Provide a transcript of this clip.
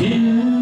Yeah.